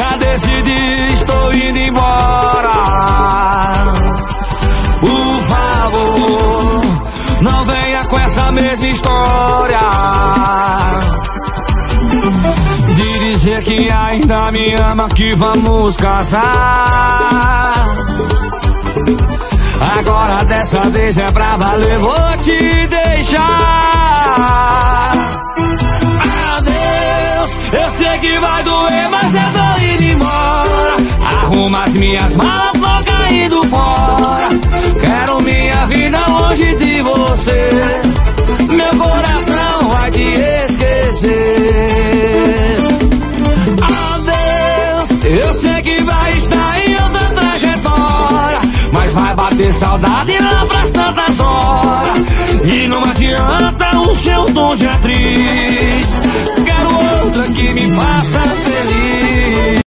Já decidi, estou indo embora. Por favor, não venha com essa mesma história. De dizer que ainda me ama, que vamos casar. Agora dessa vez é pra valer, vou te deixar. Adeus, eu sei que vai doer, mas é Arruma as minhas malas, vou caindo fora. Quero minha vida longe de você. Meu coração vai te esquecer. Adeus, eu sei que vai estar em outra trajetória. Mas vai bater saudade lá pras tantas horas. E não adianta o seu tom de atriz. Quero outra que me faça